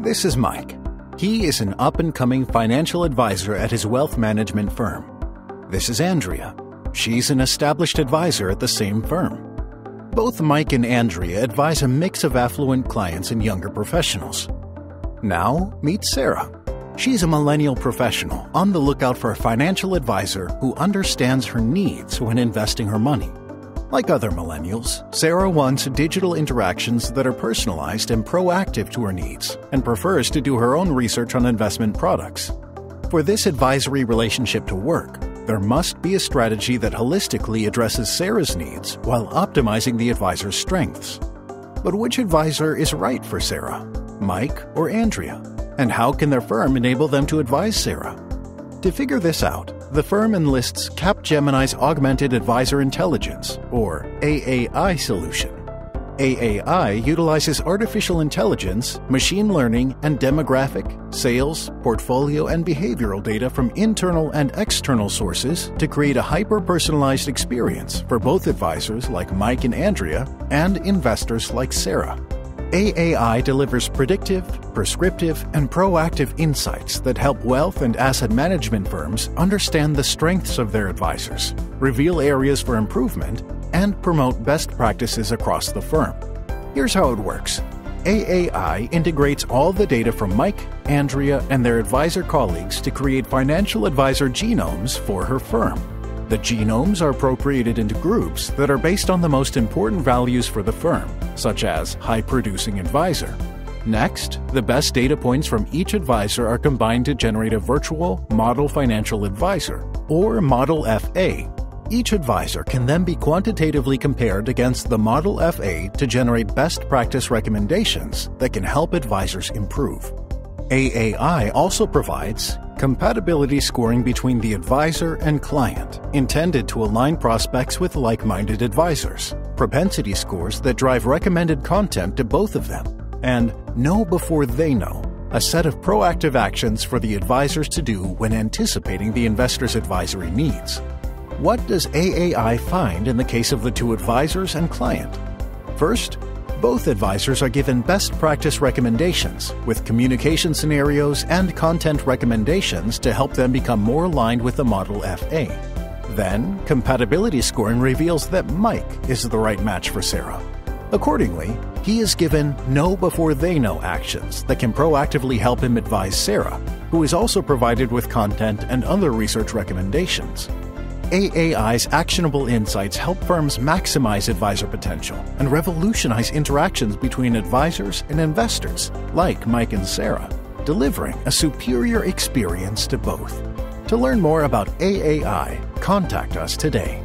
This is Mike. He is an up and coming financial advisor at his wealth management firm. This is Andrea. She's an established advisor at the same firm. Both Mike and Andrea advise a mix of affluent clients and younger professionals. Now, meet Sarah. She's a millennial professional on the lookout for a financial advisor who understands her needs when investing her money. Like other millennials, Sarah wants digital interactions that are personalized and proactive to her needs and prefers to do her own research on investment products. For this advisory relationship to work, there must be a strategy that holistically addresses Sarah's needs while optimizing the advisor's strengths. But which advisor is right for Sarah? Mike or Andrea? And how can their firm enable them to advise Sarah? To figure this out, the firm enlists Capgemini's Augmented Advisor Intelligence, or AAI solution. AAI utilizes artificial intelligence, machine learning, and demographic, sales, portfolio, and behavioral data from internal and external sources to create a hyper personalized experience for both advisors like Mike and Andrea and investors like Sarah. AAI delivers predictive, prescriptive, and proactive insights that help wealth and asset management firms understand the strengths of their advisors, reveal areas for improvement, and promote best practices across the firm. Here's how it works AAI integrates all the data from Mike, Andrea, and their advisor colleagues to create financial advisor genomes for her firm. The genomes are appropriated into groups that are based on the most important values for the firm, such as high producing advisor. Next, the best data points from each advisor are combined to generate a virtual model financial advisor, or Model FA. Each advisor can then be quantitatively compared against the Model FA to generate best practice recommendations that can help advisors improve. AAI also provides compatibility scoring between the advisor and client, intended to align prospects with like minded advisors, propensity scores that drive recommended content to both of them, and know before they know, a set of proactive actions for the advisors to do when anticipating the investor's advisory needs. What does AAI find in the case of the two advisors and client? First, both advisors are given best practice recommendations with communication scenarios and content recommendations to help them become more aligned with the Model FA. Then, compatibility scoring reveals that Mike is the right match for Sarah. Accordingly, he is given know before they know actions that can proactively help him advise Sarah, who is also provided with content and other research recommendations. AAI's actionable insights help firms maximize advisor potential and revolutionize interactions between advisors and investors, like Mike and Sarah, delivering a superior experience to both. To learn more about AAI, contact us today.